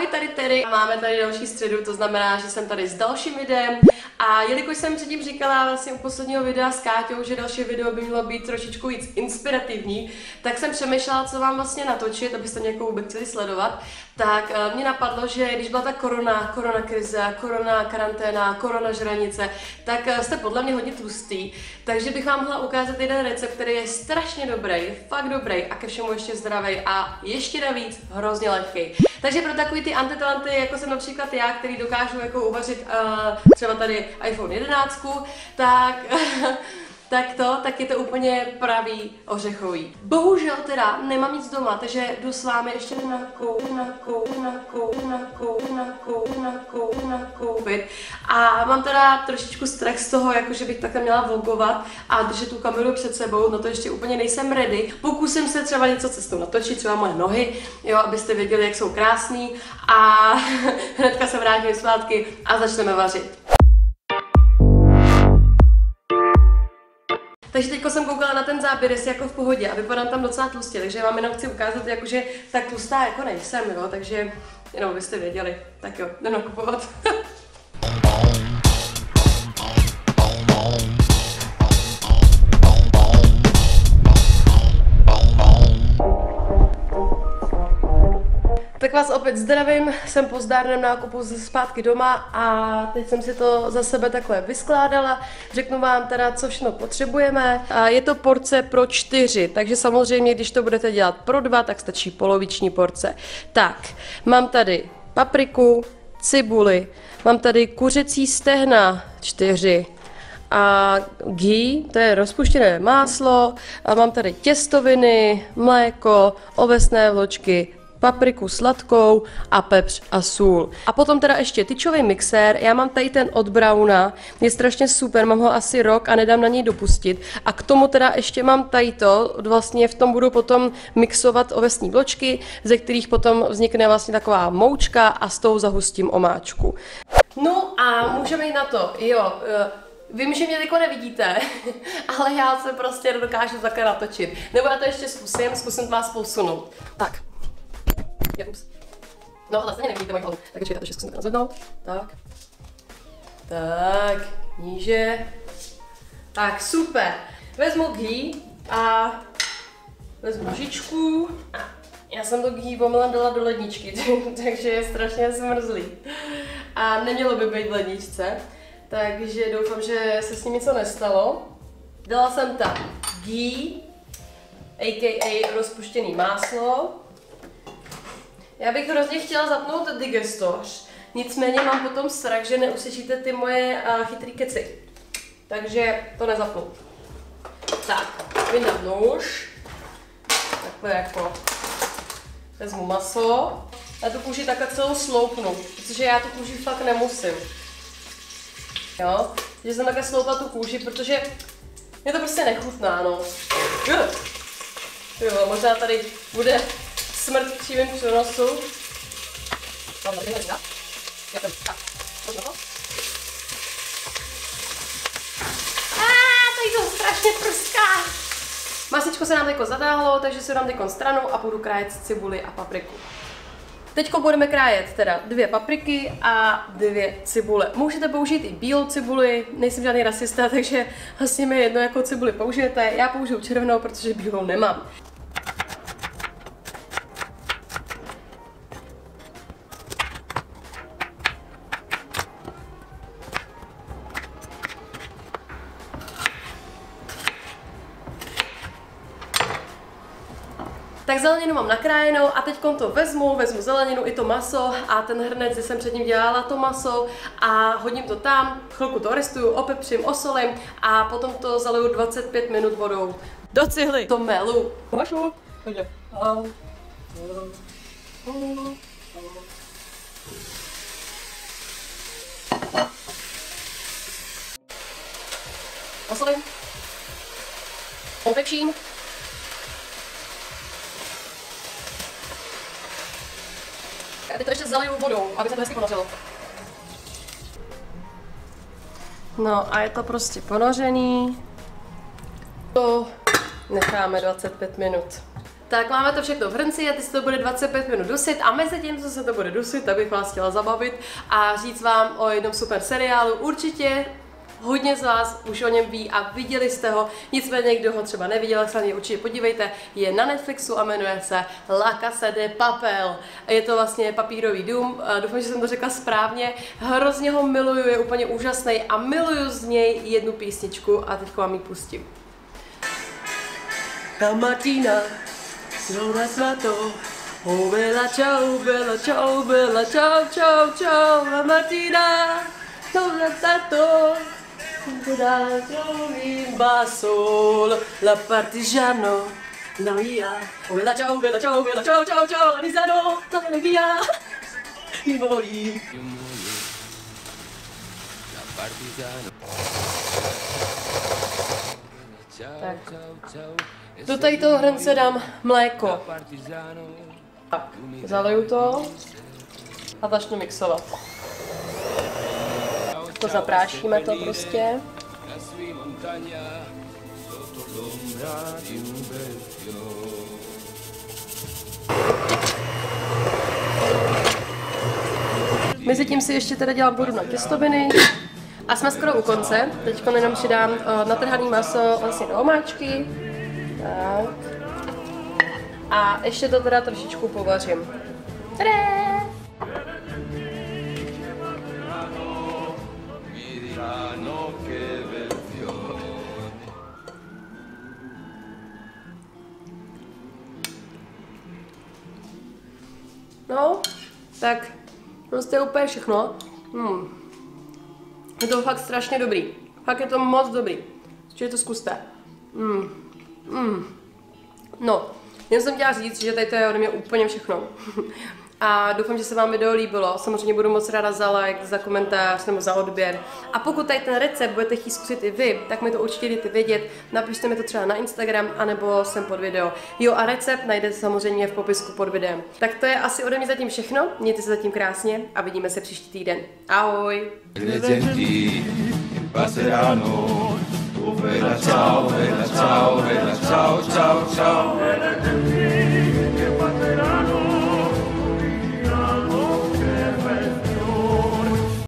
Ahoj, tady Terry. Máme tady další středu, to znamená, že jsem tady s dalším videem. A jelikož jsem předtím říkala vlastně u posledního videa s Káťou, že další video by mělo být trošičku víc inspirativní, tak jsem přemýšlela, co vám vlastně natočit, abyste mě jako vůbec chtěli sledovat. Tak uh, mě napadlo, že když byla ta korona, korona krize, korona karanténa, korona žranice, tak uh, jste podle mě hodně tlustý. Takže bych vám mohla ukázat jeden recept, který je strašně dobrý, fakt dobrý a ke všemu ještě zdravý a ještě navíc hrozně lehký. Takže pro takový ty antitalenty, jako jsem například já, který dokážu jako uvařit uh, třeba tady iPhone 11, tak tak to, tak je to úplně pravý ořechový. Bohužel teda nemám nic doma, takže jdu s vámi ještě nakou, nakou, nakou, nakou, nakou, nakou, nakoupit. A mám teda trošičku strach z toho, jako že bych takhle měla vlogovat a držet tu kameru před sebou, no to ještě úplně nejsem ready. Pokusím se třeba něco cestou natočit, třeba moje nohy, jo, abyste věděli, jak jsou krásný a hnedka se vrátím zpátky a začneme vařit. Takže teď jsem koukala na ten záběr, jestli jako v pohodě a vypadám tam docela tlustě, takže vám jenom chci ukázat, jako, že tak tlustá jako nejsem, jo, takže jenom byste věděli. Tak jo, jdem nakupovat. Tak vás opět zdravím, jsem po zdárném nákupu zpátky doma a teď jsem si to za sebe takhle vyskládala. Řeknu vám teda, co všechno potřebujeme. A je to porce pro čtyři, takže samozřejmě, když to budete dělat pro dva, tak stačí poloviční porce. Tak, mám tady papriku, cibuli, mám tady kuřecí stehna, čtyři, a ghee, to je rozpuštěné máslo, a mám tady těstoviny, mléko, ovesné vločky, papriku sladkou a pepř a sůl. A potom teda ještě tyčový mixér, já mám tady ten od Brauna, je strašně super, mám ho asi rok a nedám na něj dopustit. A k tomu teda ještě mám tady to, vlastně v tom budu potom mixovat ovesní bločky, ze kterých potom vznikne vlastně taková moučka a s tou zahustím omáčku. No a můžeme jít na to, jo, eh, Vím, že mě jako nevidíte, ale já se prostě dokážu takhle natočit. Nebo já to ještě zkusím, zkusím vás posunout. Tak, Ups. No, ale stejně nevidíte moji hlavu. Tak počkejte, to ještě zkusím nazvednout. Tak. Tak, níže. Tak, super. Vezmu ghee a vezmu lžičku. Já jsem to ghee pomalem dala do ledničky, takže je strašně smrzlý. A nemělo by být v ledničce, takže doufám, že se s ním něco nestalo. Dala jsem tam ghee, a.k.a. rozpuštěný máslo, já bych hrozně chtěla zapnout digestoř, nicméně mám potom strach, že neuslyšíte ty moje uh, chytrý keci. Takže to nezapnu. Tak, vydám nůž. Takhle jako vezmu maso. Já tu kůži takhle celou sloupnu, protože já tu kůži fakt nemusím. Jo, že jsem takhle sloupla tu kůži, protože mě to prostě nechutná, no. Jo, možná tady bude smrt v přímém přenosu. Pojď to. tady to strašně prská. Masičko se nám teď zadáhlo, takže si dám teď stranu a budu krájet cibuli a papriku. Teď budeme krájet teda dvě papriky a dvě cibule. Můžete použít i bílou cibuli, nejsem žádný rasista, takže vlastně mi jedno, jako cibuli použijete. Já použiju červenou, protože bílou nemám. Tak zeleninu mám nakrájenou a teď to vezmu, vezmu zeleninu i to maso a ten hrnec, kde jsem před ním dělala to maso a hodím to tam, chvilku to restuju, opepřím, osolím a potom to zaliju 25 minut vodou. Do cihly to melu. Vašu. Osolím. Opepřím. A teď to ještě zaliju vodou, aby se to hezky ponořilo. No a je to prostě ponořený. To necháme 25 minut. Tak máme to všechno v hrnci a teď se to bude 25 minut dusit a mezi tím, co se to bude dusit, tak bych vás chtěla zabavit a říct vám o jednom super seriálu. Určitě Hodně z vás už o něm ví a viděli jste ho, nicméně kdo ho třeba neviděl, se na něj určitě podívejte. Je na Netflixu a jmenuje se La Casa de Papel. Je to vlastně papírový dům, doufám, že jsem to řekla správně. Hrozně ho miluju, je úplně úžasný a miluju z něj jednu písničku a teď vám ji pustím. La Martina, Zrovna svato, oh bella ciao, bella ciao, bella ciao, ciao, ciao, la Martina, non ha in basso, la partigiano, la mia, oh bella ciao, bella ciao, bella ciao, ciao, ciao, Anisano, dove via, i voli. La partigiano. Tak. Do tady toho hrnce dám mléko. Tak, zaleju to a začnu mixovat. To zaprášíme to prostě. Mezi tím si ještě teda dělám vodu na těstoviny. A jsme skoro u konce. Teď jenom si dám uh, natrhaný maso vlastně do omáčky. Tak. A ještě to teda trošičku povařím. Tadá! No, tak prostě úplně všechno. Hmm. Je to fakt strašně dobrý. Fakt je to moc dobrý. Určitě to zkuste. Mm. Mm. No, jen jsem chtěla říct, že tady to je ode mě úplně všechno. A doufám, že se vám video líbilo. Samozřejmě budu moc ráda za like, za komentář nebo za odběr. A pokud tady ten recept budete chtít zkusit i vy, tak mi to určitě dejte vědět. Napište mi to třeba na Instagram, anebo sem pod video. Jo a recept najdete samozřejmě v popisku pod videem. Tak to je asi ode mě zatím všechno. Mějte se zatím krásně a vidíme se příští týden. Ahoj! ciao, bella ciao, bella ciao, ciao, ciao.